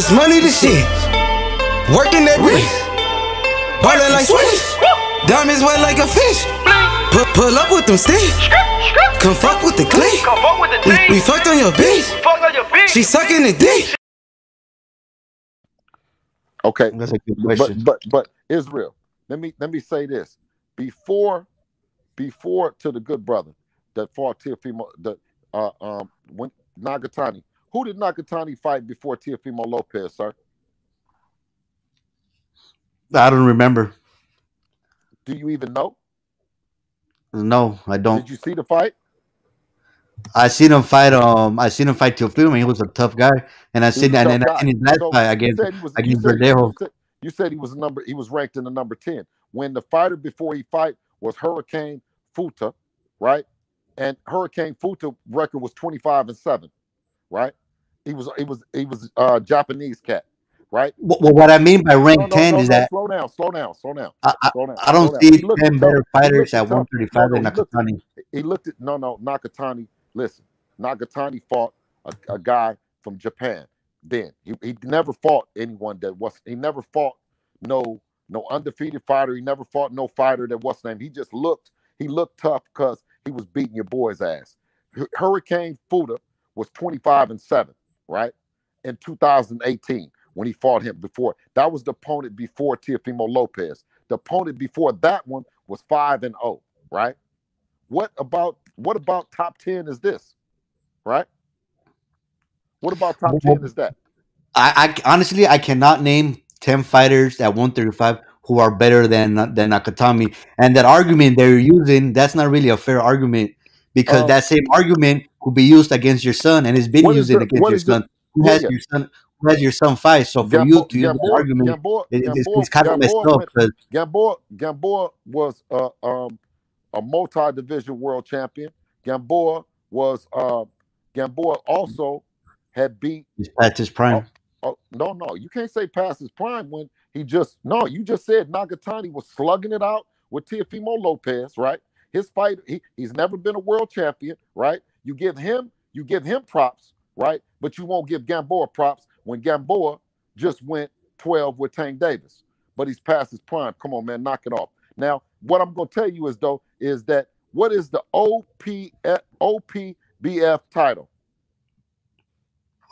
It's money to shit. Working that bitch. Ballin' like Swish. Diamonds wet like a fish. Pull, pull up with them sticks. Come fuck with the clique. Come fuck with the We, we fucked on your bitch. Fuck on your. She sucking the dick. Okay, That's a good but question. but but Israel. Let me let me say this before before to the good brother that fought Teofimo the uh um when Nakatani. Who did Nakatani fight before Teofimo Lopez, sir? I don't remember. Do you even know? No, I don't. Did you see the fight? I seen him fight. Um, I seen him fight Teofimo. He was a tough guy, and I seen and tough I seen his last So, fight against was against you said, Verdejo. you, said, you said he was a number he was ranked in the number 10. When the fighter before he fight was Hurricane Futa, right? And Hurricane Futa record was 25 and 7, right? He was he was he was uh Japanese cat, right? Well, what I mean by rank No, no, ten no, is that slow down, slow down, slow down, I, I, slow down. I don't down. see looked ten better fighters at at 135 than no, he looked Nakatani. he looked at no no Nakatani. Listen, Nakatani fought a, a guy from Japan. Then he, he never fought anyone that was he never fought no no undefeated fighter. He never fought no fighter that was named. He just looked he looked tough because he was beating your boy's ass. Hu- Hurricane Futa was 25 and 7, right? In 2018 when he fought him before. That was the opponent before Teofimo Lopez. The opponent before that one was 5 and 0, right? What about what about top 10 is this? Right? What about top Well, 10 is that? I, I honestly I cannot name ten fighters at 135 who are better than than Nakatani. And that argument they're using, that's not really a fair argument because Um, that same argument could be used against your son, and it's been using the- against your is the- son. Who has yeah. your son? Who has your son fight? So for you to use the argument, Gamboa, it, it's, Gamboa, it's kind of messed up Gamboa, Gamboa was uh, um, a multi-division world champion. Gamboa was uh, Gamboa also had beat. he's past his prime. Oh no, no, you can't say past his prime when he just no. You just said Nakatani was slugging it out with Teofimo Lopez, right? His fight, he, he's never been a world champion, right? You give him, you give him props, right? But you won't give Gamboa props when Gamboa just went 12 with Tank Davis. But he's past his prime. Come on, man, knock it off. Now, what I'm gonna tell you is though, is that what is the OPF, OPBF title?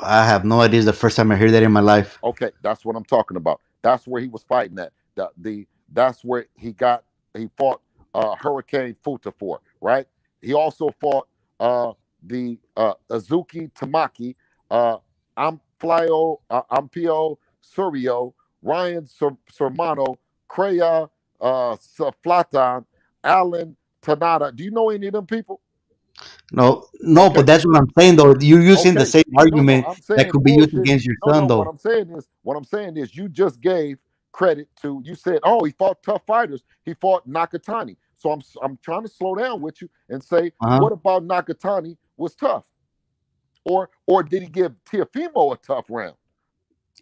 I have no idea. It's the first time I hear that in my life. Okay, that's what I'm talking about. That's where he was fighting at. The, the that's where he got he fought uh Hurricane Futa for, right? He also fought uh the uh Azuki Tamaki, uh Amplio uh, Ampio Surio, Ryan Sur- Sermano, Kreya uh Saflatan, Alan Tanada. Do you know any of them people? No, no, Okay. but that's what I'm saying though. You're using the Okay. same No, no, argument that could be used against your No, son no, though. What I'm saying is, what I'm saying is, you just gave credit to. You said, "Oh, he fought tough fighters. He fought Nakatani." So I'm I'm trying to slow down with you and say, Uh-huh. what about Nakatani was tough, or or did he give Teofimo a tough round?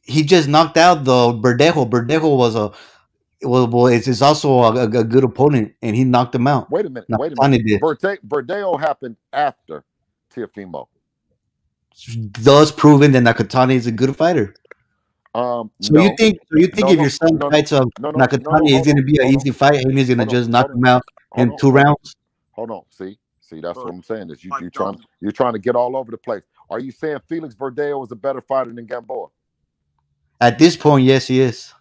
he just knocked out the Verdejo. Verdejo was a well, well it's, it's also a, a, good opponent, and he knocked him out. Wait a minute. Wait a minute. did. Verde, Verdejo happened after Teofimo. Thus proving that Nakatani is a good fighter. Um, So no, you think so you think No, if your son no, no, fights a no, no, no, Nakatani, no, it's hold going to be an hold easy fight, and he's going to hold on, just knock him out in on, two rounds? Hold on. See, see, that's what Uh, I'm saying. Is you you trying you're trying to get all over the place. Are you saying Felix Verdejo is a better fighter than Gamboa? At this point, yes, he is.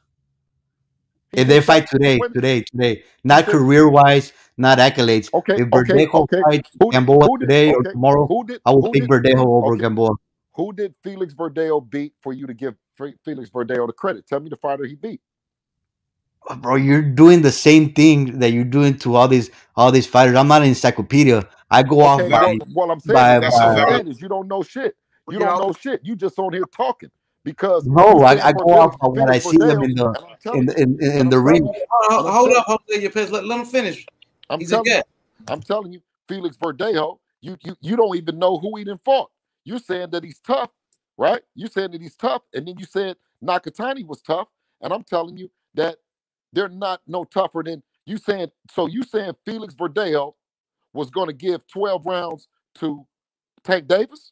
If they fight today, when- today, today, not career wise, not accolades. Okay, If okay, Verdejo okay. fights Who Gamboa who did- today or tomorrow, Who did I will who pick did, Verdejo over okay. Gamboa. who did Felix Verdejo beat for you to give Fe- Felix Verdejo the credit? Tell me the fighter he beat. Uh, bro, you're doing the same thing that you're doing to all these all these fighters. I'm not an encyclopedia. I go off Okay, by well, well, I'm saying by- is, that's what by- I'm saying is you don't know shit. You You don't know- know shit. You just on here talking because no. I, I go off by what I see them in the and I'm telling in the, in, in, in the ring. Hold, What I'm hold up, Jose Yepes. Let, let him finish. I'm He's telling you, guest. I'm telling you, Felix Verdejo, you you you don't even know who he done fought. You're saying that he's tough, right? You saying that he's tough, and then you said Nakatani was tough, and I'm telling you that they're not no tougher than you saying. So you saying Felix Verdejo was going to give 12 rounds to Tank Davis?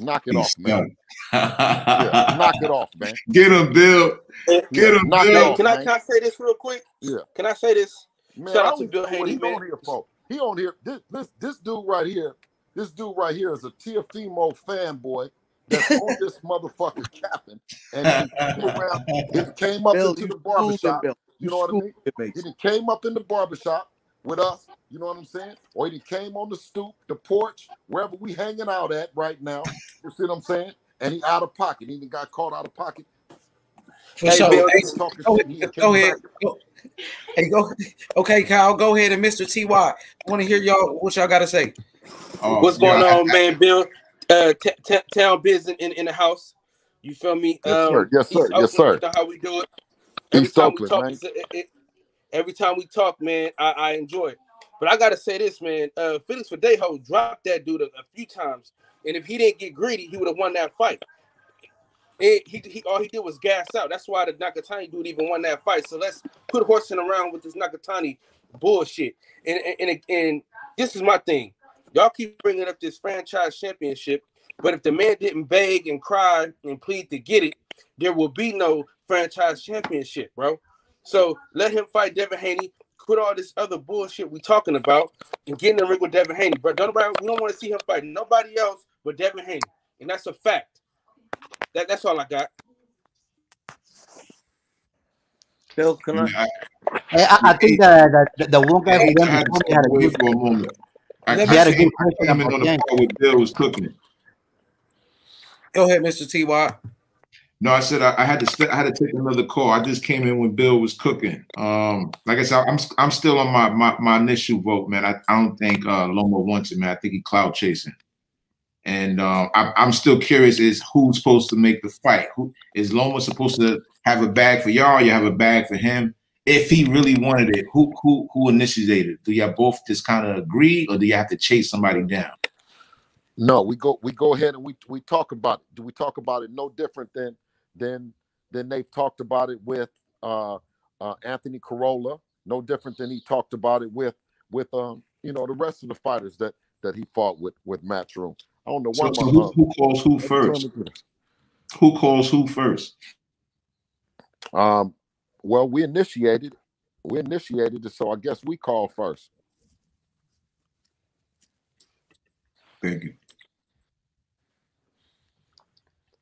Knock it He's off, man. Yeah, knock it off, man. Get him, Bill. Yeah, Get him, knock it Bill. off, Can I can I say this real quick? Yeah. Can I say this? Man, Shout I out to don't Bill know what Haney, he man. on here for. He on here. This this this dude right here. This dude right here is a Teofimo fanboy that's on this motherfucker capping, and he, came around, he came up Bill, into the schooled him, barbershop. You know what I mean? him, He came up in the barbershop with us, you know what I'm saying? Or he came on the stoop, the porch, wherever we hanging out at right now. You see what I'm saying? And he out of pocket. He even got caught out of pocket. Hey, sure. Bill, Hey, go shit, ahead. Go ahead. Go, hey, go. Okay, Kyle, go ahead and Mr. Ty. I want to hear y'all what y'all got to say. Oh, What's going I- on, man? Bill, uh, t- t- town business in, in the house. You feel me? Yes, um, sir. Yes, sir. Yes, sir. You know how we do it. Every East time Oakland, we talk, man. it, it, every time we talk, man, I, I enjoy it. But I gotta say this, man. Uh, Felix Verdejo dropped that dude a, a few times, and if he didn't get greedy, he would have won that fight. It, he, he all he did was gas out. That's why the Nakatani dude even won that fight. So let's quit horsing around with this Nakatani bullshit. And and, and and this is my thing. Y'all keep bringing up this franchise championship, but if the man didn't beg and cry and plead to get it, there will be no franchise championship, bro. So let him fight Devin Haney. Quit all this other bullshit we talking about and get in the ring with Devin Haney. But don't nobody, we don't want to see him fight nobody else but Devin Haney, and that's a fact. That, that's all I got. Bill, can I? I, I, I think that, that the one guy who I went had before me had a good, for a moment. I Let he had a came, good question in on the Yang. part where Bill was cooking. Go ahead, Mr. Ty. No, I said I, I had to st- I had to take another call. I just came in when Bill was cooking. Um, like I said, I'm I'm still on my my, my initial vote, man. I, I don't think uh, Loma wants it, man. I think he cloud chasing, and um, I, I'm still curious: is who's supposed to make the fight? Who is Loma supposed to have a bag for y'all? You have a bag for him. If he really wanted it, who who who initiated? Do y'all both just kind of agree, or do you have to chase somebody down? No, we go we go ahead and we we talk about it. Do we talk about it no different than than than they've talked about it with uh uh Anthony Crolla, no different than he talked about it with with um you know the rest of the fighters that that he fought with with Matchroom. I don't know why so my, who, uh, who calls who let me turn first? it to this. Who calls who first? Um well we initiated we initiated it, so I guess we call first. Thank you.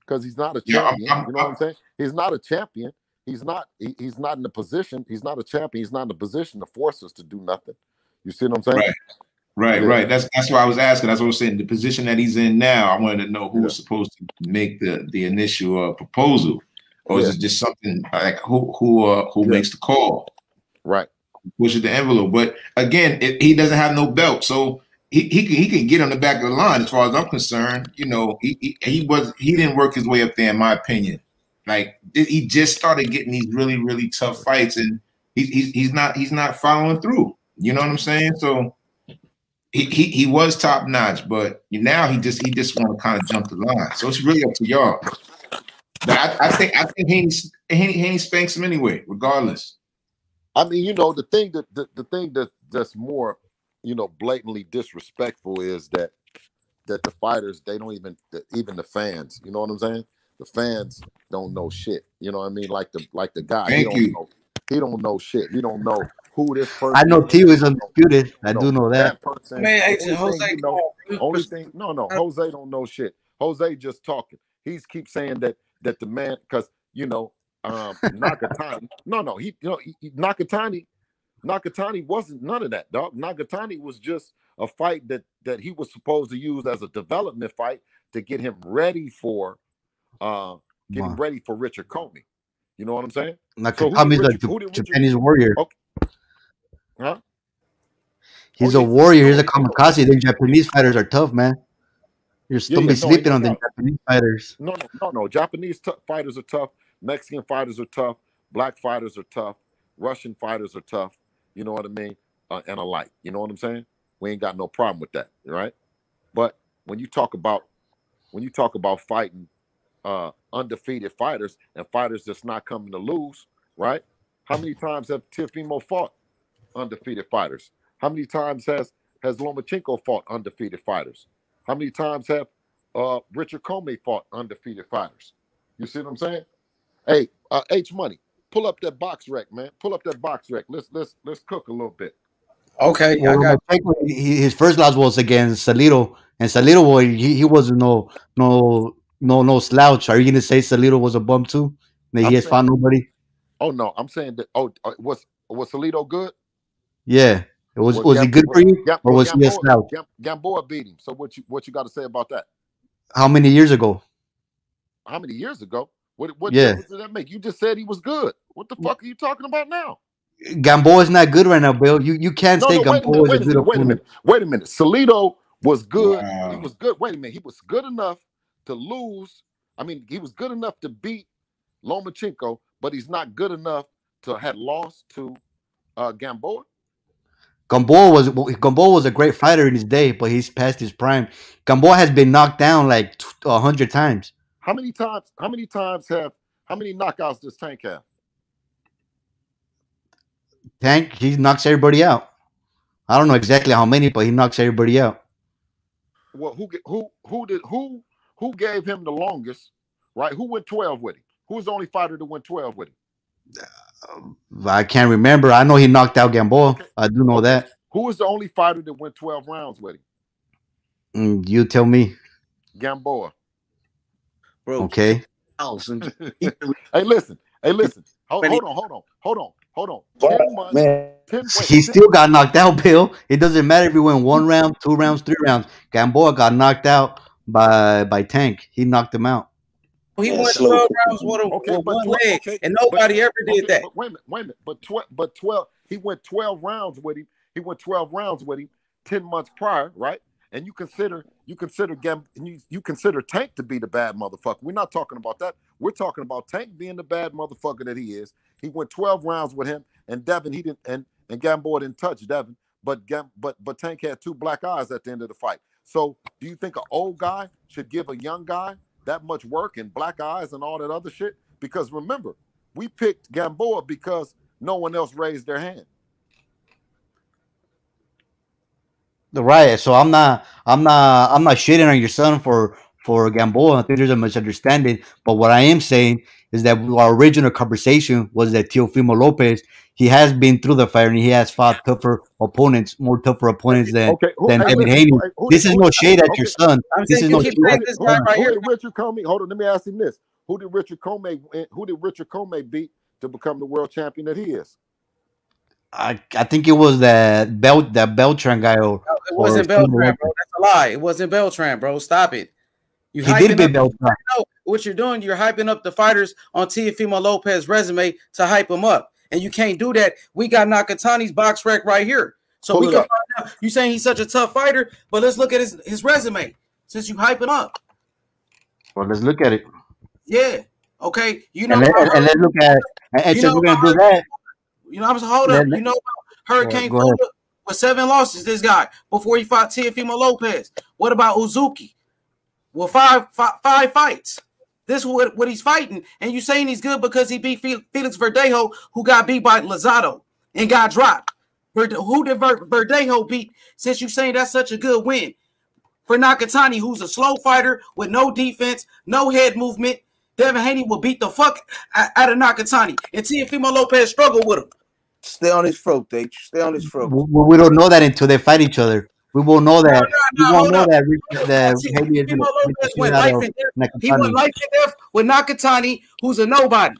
because he's not a Yeah, I'm- champion. I'm- you know what I'm saying? He's not a champion. He's not. He, he's not in the position. He's not a champion. He's not in the position to force us to do nothing. You see what I'm saying? Right. Right, Yeah. right. That's that's why I was asking. That's what I was saying. The position that he's in now, I wanted to know who Yeah. was supposed to make the the initial uh, proposal, or is it just something like who who uh, who Yeah. makes the call, Right. pushes the envelope? But again, it, he doesn't have no belt, so he he can he can get on the back of the line. As far as I'm concerned, you know, he he, he was he didn't work his way up there, in my opinion. Like he just started getting these really really tough fights, and he, he's he's not he's not following through. You know what I'm saying? So he, he he was top notch, but now he just he just want to kind of jump the line. So it's really up to y'all. But I, I think I think Haney, Haney Haney spanks him anyway, regardless. I mean, you know, the thing that the, the thing that that's more, you know, blatantly disrespectful is that that the fighters they don't even that even the fans. You know what I'm saying? The fans don't know shit. You know what I mean? Like the like the guy. he Thank don't you. know. He don't know shit. He don't know who this person. I know is. T was undisputed. I do know that. person. Man, hey, the only Jose, thing he come know- only thing, no, no, Jose don't know shit. Jose just talking. He's keep saying that that the man, because you know, um, Nakatani. no, no, he, you know, he, he- Nakatani, Nakatani wasn't none of that, dog. Nakatani was just a fight that that he was supposed to use as a development fight to get him ready for, uh, get him Wow. ready for Richard Commey. You know what I'm saying? Like So Richard- like did Richard- Japanese warrior. Oh, Huh? He's Oh, a warrior. He's a kamikaze. The Japanese fighters are tough, man. You're still yeah, be no, sleeping on the no. Japanese fighters. No, no, no, no. Japanese t- fighters are tough. Mexican fighters are tough. Black fighters are tough. Russian fighters are tough. You know what I mean? Uh, and alike. You know what I'm saying? We ain't got no problem with that, right? But when you talk about when you talk about fighting uh, undefeated fighters and fighters that's not coming to lose, right? How many times have Teofimo fought undefeated fighters? How many times has has Lomachenko fought undefeated fighters? How many times have uh, Richard Commey fought undefeated fighters. You see what I'm saying? Hey, uh, H Money, pull up that box rec, man. Pull up that box rec. Let's let's let's cook a little bit. Okay, I got Lomachenko, his first loss was against Salido, and Salido boy, he, he was no no no no slouch. Are you gonna say Salido was a bum too? That I'm he has saying- found nobody. Oh no, I'm saying that. Oh, uh, was was Salido good? Yeah, it was Well, was he good for you, Gam- or well, was he a Gamboa- slouch? Gam- Gamboa beat him. So what you what you got to say about that? How many years ago? How many years ago? What what Yeah. difference did that make? You just said he was good. What the fuck are you talking about now? Gamboa is not good right now, Bill. You you can't No, say no, Gamboa is a a good minute, wait a minute, wait a minute. Salido was good. He was good. Wait a minute. He was good enough to lose. I mean, he was good enough to beat Lomachenko, but he's not good enough to have lost to uh, Gamboa. Gamboa was Gamboa was a great fighter in his day, but he's past his prime. Gamboa has been knocked down like a hundred times. How many times? How many times have? How many knockouts does Tank have? Tank, he knocks everybody out. I don't know exactly how many, but he knocks everybody out. Well, who who who did who who gave him the longest? Right? Who went twelve with him? Who was the only fighter that went twelve with him? I can't remember. I know he knocked out Gamboa. I do know that. Who was the only fighter that went twelve rounds with him? Mm, you tell me. Gamboa. bro. Okay. Thousand. Hey, listen. Hey, listen. Hold, hold on. Hold on. Hold on. Hold on. What? Ten months. Man, Ten, wait, He 10 still got knocked out, Bill. It doesn't matter if he went one round, two rounds, three rounds. Gamboa got knocked out by by Tank. He knocked him out. He Yeah, went slow. 12 rounds with, a, Okay, with one tw- leg, okay, and but- nobody ever did Okay, that. But wait a minute, wait a minute. But twelve, but twelve, he went twelve rounds with him. He went twelve rounds with him ten months prior, right? And you consider you consider Gam, and you you consider Tank to be the bad motherfucker. We're not talking about that. We're talking about Tank being the bad motherfucker that he is. He went twelve rounds with him, and Devin he didn't, and and Gamboa didn't touch Devin, but Gam, but but Tank had two black eyes at the end of the fight. So do you think an old guy should give a young guy that much work and black eyes and all that other shit? Because remember, we picked Gamboa because no one else raised their hand. The right. So I'm not I'm not I'm not shitting on your son for for Gamboa. I think there's a misunderstanding. But what I am saying is that our original conversation was that Teofimo Lopez, he has been through the fire and he has fought tougher opponents, more tougher opponents than Okay, who, then hey, Devin Haney. who- who This is no shade at okay, your son. I'm This is no keep shade at this guy son. right who here. did Richard Commey? Hold on, let me ask him this: Who did Richard Commey? Eh, who did Richard Commey beat to become the world champion that he is? I, I think it was that Bel that Beltran guy or It wasn't Beltran, bro. That's a lie. It wasn't Beltran, bro. Stop it. You he did beat Beltran. no, what you're doing, you're hyping up the fighters on Teofimo Lopez resume to hype him up. And you can't do that. We got Nakatani's box rec right here. So Pull we can find out. You saying he's such a tough fighter, but let's look at his, his resume since you hype him up. Well, let's look at it. Yeah. Okay. You know, And, let, let's look at and, and You know we're gonna do that. You know, I'm saying, hold up. Let- You know Hurricane. Futa with seven losses, this guy, before he fought Teofimo Lopez. What about Uzuki? Well, five, five, five fights. This is what, what he's fighting. And you saying he's good because he beat Felix Verdejo, who got beat by Lazado and got dropped. Verde- who did Ver- Verdejo beat since you saying that's such a good win? For Nakatani, who's a slow fighter with no defense, no head movement, Devin Haney will beat the fuck out out of Nakatani. And Teofimo Lopez struggled with him. stay on his throat, H. Stay on his throat. We, we don't know that until they fight each other. We won't know that. no, we no, won't know up. that. that Teofimo Haney is gonna Lopez beat the went life and death. He Nakatani. went life and death with Nakatani, who's a nobody.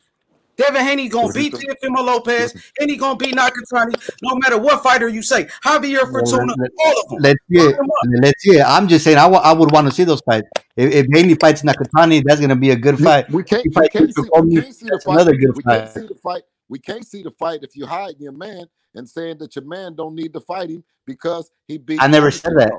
Devin Haney gonna beat Teofimo Lopez, and he gonna beat Nakatani, no matter what fighter you say. Javier Well, Fortuna, let- all of them. Let's see it. Fuck 'em up. Let's see it. I'm just saying. I I would want to see those fights. If, if Haney fights Nakatani, that's gonna be a good fight. We can't. We can't see. We Commey, can't see the that's fight. another good We can't see the fight. We can't see the fight if you hide your man and saying that your man don't need to fight him because he beat. I never said that.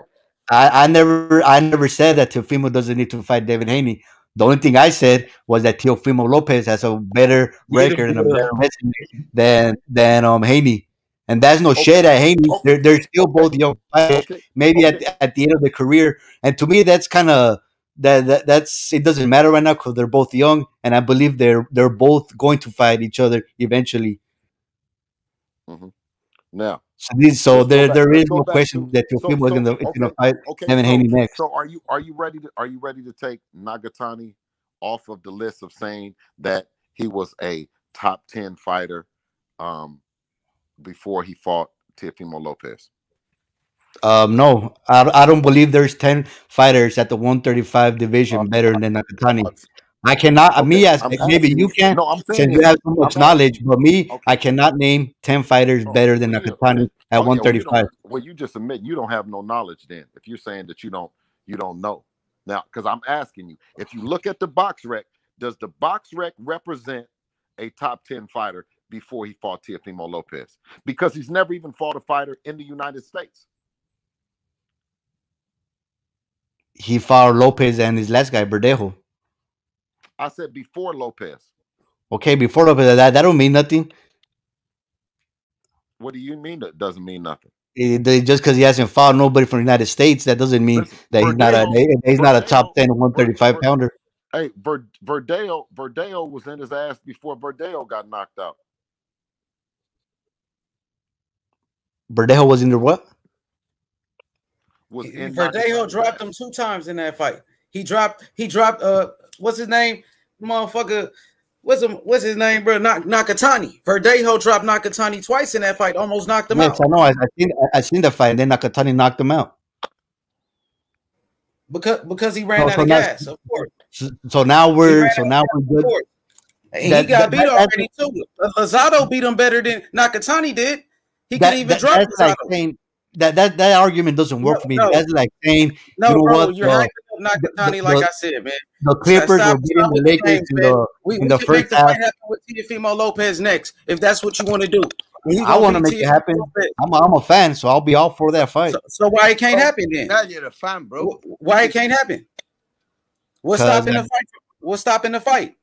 I, I never I never said that Teofimo doesn't need to fight David Haney. The only thing I said was that Teofimo Lopez has a better record and a better resume than than um Haney. And that's no shade at Haney. Okay. They're they're still both young fighters. Okay. Maybe Okay. at at the end of the career. And to me, that's kind of that, that that's it doesn't matter right now because they're both young, and I believe they're they're both going to fight each other eventually. Now, So, these, so there back. there is no back question to that so Teofimo is so gonna is gonna okay fight okay. Devin So Haney next. so are you are you ready to are you ready to take Nakatani off of the list of saying that he was a top ten fighter um before he fought Teofimo Lopez? Um, no, I, I don't believe there's ten fighters at the 135 division better than Nakatani. I cannot. uh, Me as I'm maybe you can, No, I'm since saying you have so I'm much asking. knowledge. But me, Okay. I cannot name ten fighters Oh, better than yeah, Nakatani then, at oh yeah, well you 135. Well, you just admit you don't have no knowledge then. If you're saying that you don't, you don't know now, because I'm asking you. If you look at the box rec, does the box rec represent a top ten fighter before he fought Teofimo Lopez? Because he's never even fought a fighter in the United States. He fought Lopez and his last guy Verdejo. I said before Lopez. Okay, before Lopez, that that don't mean nothing. What do you mean that doesn't mean nothing? It- they- just because he hasn't fought nobody from the United States, that doesn't mean Listen, that he's not a Verdejo, he's not a top Verdejo, 10 135 Ver, pounder. hey, Ver, Verdejo, Verdejo was in his ass before Verdejo got knocked out. Verdejo was in the what? Was in Verdejo dropped him two times in that fight. He dropped. He dropped. Uh, what's his name? Motherfucker. What's him? What's his name, bro? Nak- Nakatani. Verdejo dropped Nakatani twice in that fight. Almost knocked him Yes, out I know. I, I seen I, I seen the fight, and then Nakatani knocked him out. because because he ran So, out so of now, gas. Of course, so, so now we're so now we're good. course, and he got that, beat that already too. Lozado beat him better than Nakatani did. He could that, even that drop that's like saying that that that argument doesn't work No, for me. no, That's like saying, you no, know bro. what, You're the hyping up Nakatani, like the, I said, man. the Stop, Clippers were stop, beating stop the with the Lakers games, in the We in we the can first make the half. fight happen with Teofimo Lopez next, if that's what you want to do. I want to make it happen. I'm a, I'm a fan, so I'll be all for that fight. So, so why it can't Bro, happen then? now you're a fan, bro. Why it can't happen? What's Because stopping the fight? What's stopping the fight?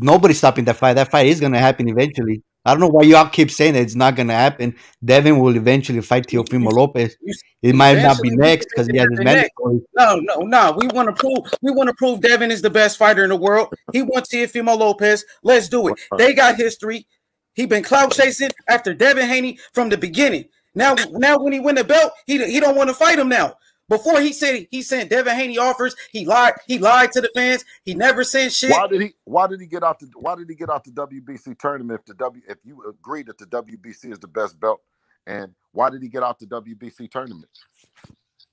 nobody's stopping that fight. That fight is gonna happen eventually. I don't know why y'all keep saying that it's not gonna happen. Devin will eventually fight You, you, Teofimo Lopez. you, It might not be next because he has his happen next. mandatory. No, no, no. We want to prove. We want to prove Devin is the best fighter in the world. He wants Teofimo Lopez. Let's do it. They got history. He been clout chasing after Devin Haney from the beginning. Now, now when he win the belt, he he don't want to fight him now. Before he said he sent Devin Haney offers, he lied. He lied to the fans. He never said shit. Why did he? Why did he get out the? Why did he get out the WBC tournament? If the W, if you agree that the WBC is the best belt, and why did he get out the WBC tournament?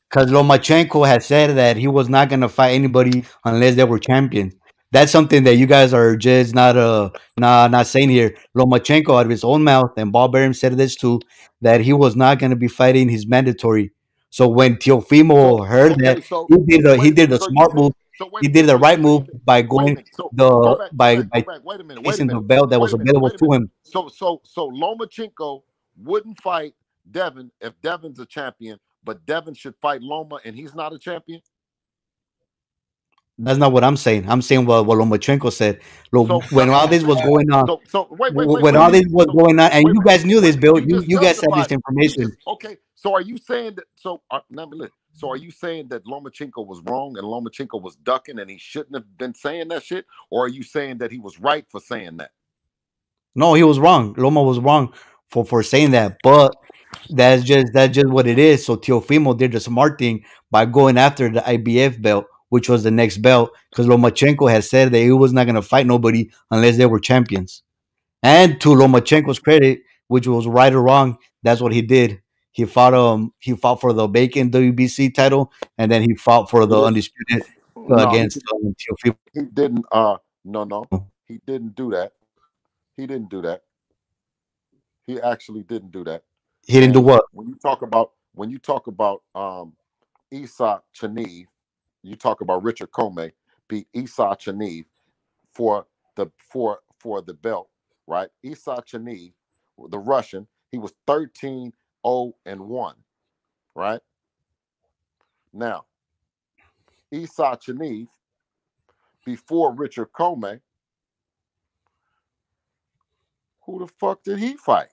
Because Lomachenko has said that he was not gonna fight anybody unless they were champions. That's something that you guys are just not uh not not saying here. Lomachenko out of his own mouth, and Bob Arum said this too, that he was not gonna be fighting his mandatory. So when Teofimo heard okay, that, so he did the he did the So smart move. So He did the right move by going. So the. Go by back. by Go back. Wait a minute. Wait a chasing the belt that was minute. available to him. So so so Lomachenko wouldn't fight Devin if Devin's a champion, but Devin should fight Loma, and he's not a champion. That's not what I'm saying. I'm saying what, what Lomachenko said. Lo- So when all this was going on, So so wait wait when wait all this was going on, and you guys knew this. Bill. You You guys had this information. just okay. So are you saying that? So uh, let me listen. So are you saying that Lomachenko was wrong and Lomachenko was ducking and he shouldn't have been saying that shit, or are you saying that he was right for saying that? No, he was wrong. Loma was wrong for for saying that, but that's just that's just what it is. So Teofimo did the smart thing by going after the IBF belt, which was the next belt, because Lomachenko had said that he was not gonna fight nobody unless they were champions. And to Lomachenko's credit, which was right or wrong, that's what he did. He fought um he fought for the Bacon WBC title, and then he fought for the undisputed uh, no, he, against um, Teofimo. he didn't. Uh, no, no, he didn't do that. He didn't do that. He actually didn't do that. He didn't do what? when you talk about when you talk about um Isa Chaniev, you talk about Richard Commey beat Isa Chaniev for the for for the belt, right? Isa Chaniev, the Russian, he was 13 0 and 1, right? Now, Isa Chaniev before Richard Commey, who the fuck did he fight?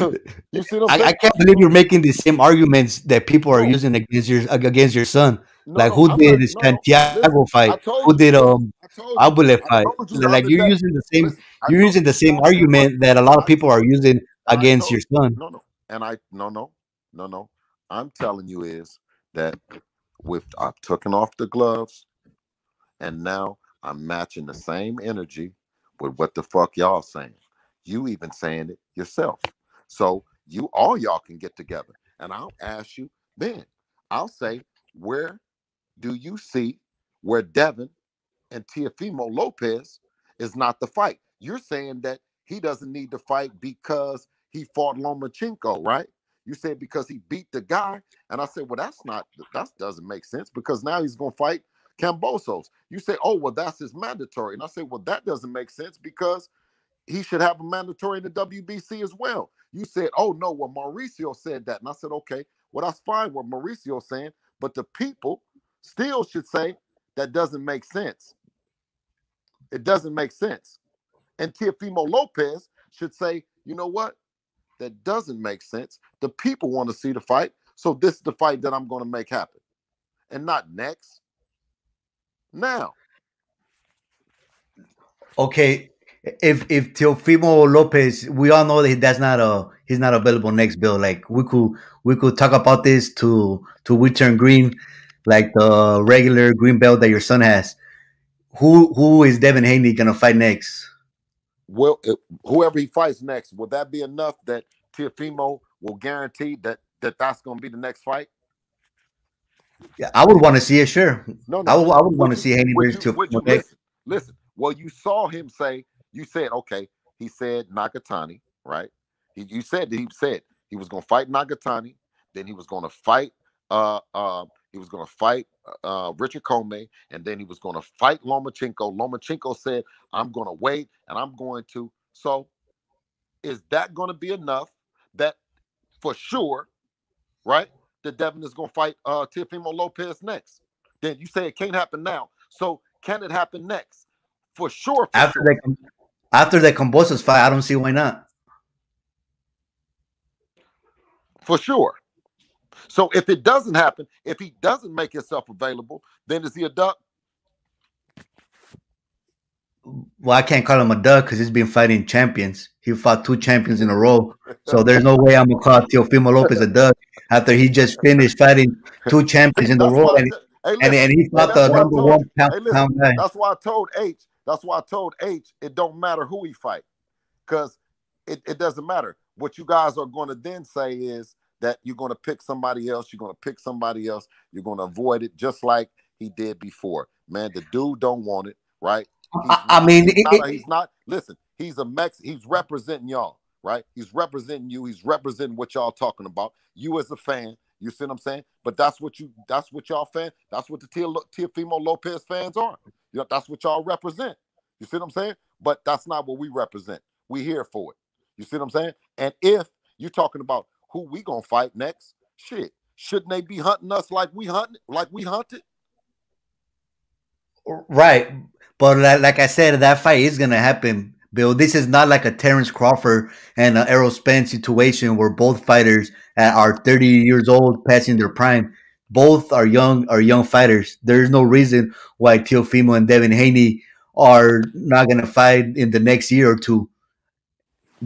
you see I, I can't believe you're making the same arguments that people are No, using against your against your son. no, Like who I'm did not. No, Santiago fight? Who did um told you. I will let I fight. You like you're day. using the same Listen, you're using the same the other day, argument that a lot of people are using against your son. no, no, and I no, no, no, no. I'm telling you is that with I've taken off the gloves, and now I'm matching the same energy with what the fuck y'all saying. You even saying it yourself. So you all y'all can get together, and I'll ask you then. I'll say, where do you see where Devin and Teofimo Lopez is not the fight? You're saying that he doesn't need to fight because he fought Lomachenko, right? You said because he beat the guy, and I said, well, that's not that doesn't make sense because now he's gonna fight Kambosos. You say, oh, well, that's his mandatory, and I say, well, that doesn't make sense because he should have a mandatory in the WBC as well. You said, oh no, well, Mauricio said that, and I said, okay, well, that's fine what Mauricio's saying, but the people still should say that doesn't make sense. It doesn't make sense. And Teofimo Lopez should say, you know what? That doesn't make sense. The people want to see the fight. So this is the fight that I'm going to make happen. And not next. Now. Okay, if if Teofimo Lopez, we all know that that's not a he's not available next bill. Like we could we could talk about this to to we turn green, like the regular green belt that your son has. Who who is Devin Haney gonna fight next? Well, if, whoever he fights next, will that be enough that Teofimo will guarantee that that that's going to be the next fight? Yeah, I would want to see it. Sure, No, I no. would I would want to see Haney versus you- would you- Teofimo next. listen, listen. Well, you saw him say. You said okay. He said Nakatani, right? He, you said that he said he was going to fight Nakatani. Then he was going to fight. Uh, uh, he was going to fight uh, Richard Commey, and then he was going to fight Lomachenko. Lomachenko said, "I'm going to wait, and I'm going to." So, is that going to be enough? That for sure, right? That Devin is going to fight uh, Teofimo Lopez next. Then you say it can't happen now. So can it happen next? For sure. For After sure. that, after the Kambosos fight, I don't see why not. For sure. So if it doesn't happen, if he doesn't make himself available, then is he a duck? Well, I can't call him a duck because he's been fighting champions. He fought two champions in a row, so there's no way I'm gonna call Teofimo Lopez a duck after he just finished fighting two champions in a row, and, hey, and, listen, and he fought the number told one Hey, listen, pound guy. That's why I told H. That's why I told H. It don't matter who he fight, because it, it doesn't matter. What you guys are going to then say is that you're going to pick somebody else. You're going to pick somebody else. You're going to avoid it, just like he did before. Man, the dude don't want it, right? I, I mean, he's not, he's not. Listen, he's a Mex. He's representing y'all, right? He's representing you. He's representing what y'all talking about. You as a fan, you see what I'm saying? But that's what you. That's what y'all fan. That's what the Tia, Teofimo Lopez fans are. You know, that's what y'all represent. You see what I'm saying? But that's not what we represent. We here for it. You see what I'm saying? And if you're talking about who we gonna fight next, shit, shouldn't they be hunting us like we hunted, like we hunted? Right, but like I said, that fight is gonna happen. Bill, this is not like a Terrence Crawford and an Errol Spence situation where both fighters are 30 years old, passing their prime. Both are young, are young fighters. There's no reason why Teofimo and Devin Haney are not gonna fight in the next year or two.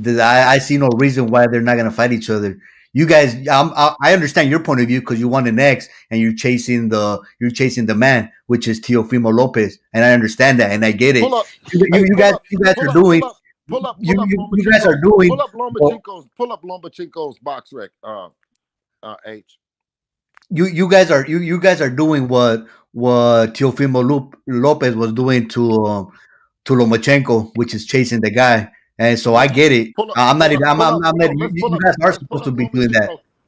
I, I see no reason why they're not gonna fight each other. You guys, um, I, understand your point of view because you want an X and you're chasing the you're chasing the man, which is Teofimo Lopez, and I understand that and I get it. You, you, you guys, up, you guys pull are up, doing. Pull up, pull up, you- pull you- you guys are doing- Pull up Lomachenko's. Pull up Lomachenko's box rec. Uh, uh, H. You you guys are you you guys are doing what what Teofimo Lopez was doing to um, to Lomachenko, which is chasing the guy. And so I get it. Up, I'm not even. I'm, up, I'm not. You, you guys are supposed up to be doing that.